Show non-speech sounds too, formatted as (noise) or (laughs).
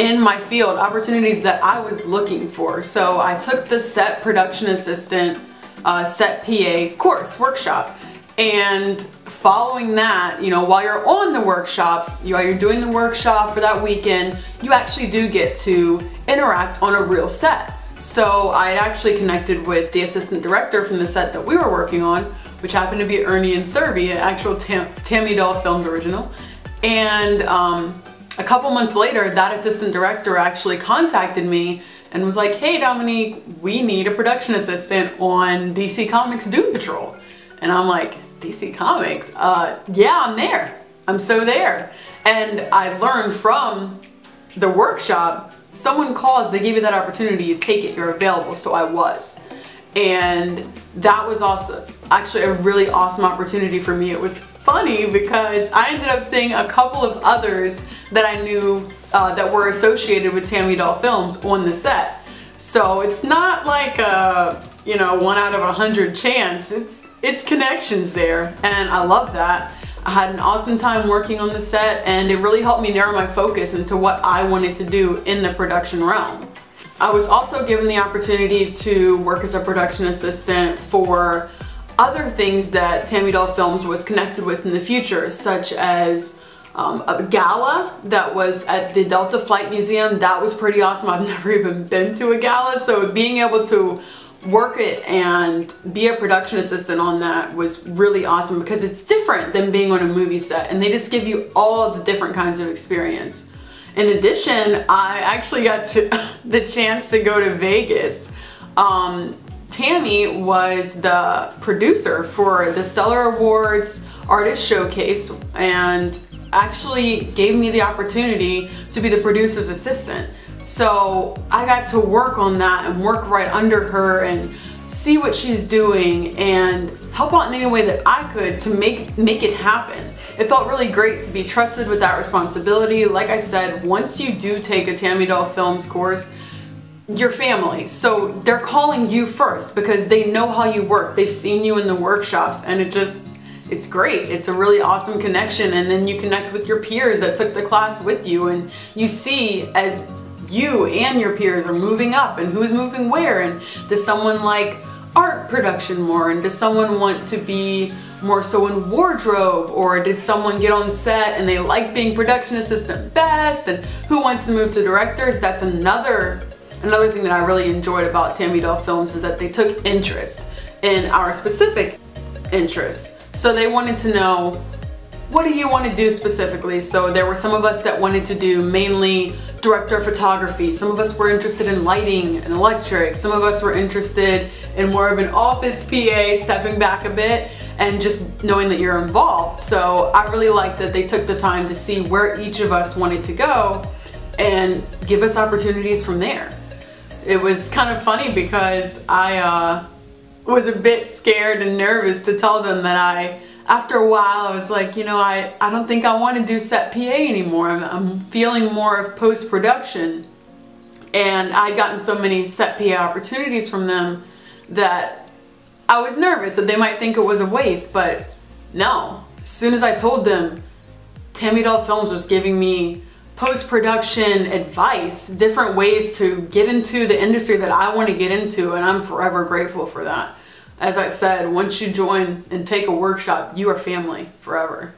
in my field, opportunities that I was looking for. So I took the set production assistant, uh, set PA course, workshop, and following that, you know, while you're on the workshop, while you're doing the workshop for that weekend, you actually do get to interact on a real set. So I actually connected with the assistant director from the set that we were working on, which happened to be Ernie and Serby, an actual Tam Tammy'Dele Films original. And um, a couple months later, that assistant director actually contacted me and was like, hey Dominique, we need a production assistant on DC Comics Doom Patrol. And I'm like, DC Comics? Uh, yeah, I'm there. I'm so there. And I've learned from the workshop, someone calls, they give you that opportunity, you take it, you're available, so I was. And that was also actually a really awesome opportunity for me. It was funny because I ended up seeing a couple of others that I knew uh, that were associated with Tammy'Dele Films on the set. So it's not like a, you know, one out of a hundred chance. It's, it's connections there and I love that. I had an awesome time working on the set and it really helped me narrow my focus into what I wanted to do in the production realm. I was also given the opportunity to work as a production assistant for other things that Tammy'Dele Films was connected with in the future, such as um, a gala that was at the Delta Flight Museum. That was pretty awesome. I've (laughs) never even been to a gala, so being able to work it and be a production assistant on that was really awesome because it's different than being on a movie set and they just give you all the different kinds of experience. In addition, I actually got to, (laughs) the chance to go to Vegas. Um, Tammy was the producer for the Stellar Awards Artist Showcase and actually gave me the opportunity to be the producer's assistant. So I got to work on that and work right under her and see what she's doing and help out in any way that I could to make, make it happen. It felt really great to be trusted with that responsibility. Like I said, once you do take a Tammy'Dele Films course, your family. So they're calling you first because they know how you work. They've seen you in the workshops and it just, it's great. It's a really awesome connection and then you connect with your peers that took the class with you and you see as you and your peers are moving up and who's moving where and does someone like art production more and does someone want to be more so in wardrobe or did someone get on set and they like being production assistant best and who wants to move to directors that's another another thing that I really enjoyed about Tammy'Dele Films is that they took interest in our specific interests so they wanted to know what do you want to do specifically? So there were some of us that wanted to do mainly director photography. Some of us were interested in lighting and electric. Some of us were interested in more of an office PA, stepping back a bit and just knowing that you're involved. So I really like that they took the time to see where each of us wanted to go and give us opportunities from there. It was kind of funny because I uh, was a bit scared and nervous to tell them that I after a while I was like, you know, I, I don't think I want to do set PA anymore. I'm, I'm feeling more of post-production. And I'd gotten so many set PA opportunities from them that I was nervous that they might think it was a waste, but no. As soon as I told them, Tammy'Dele Films was giving me post-production advice, different ways to get into the industry that I want to get into, and I'm forever grateful for that as I said, once you join and take a workshop, you are family forever.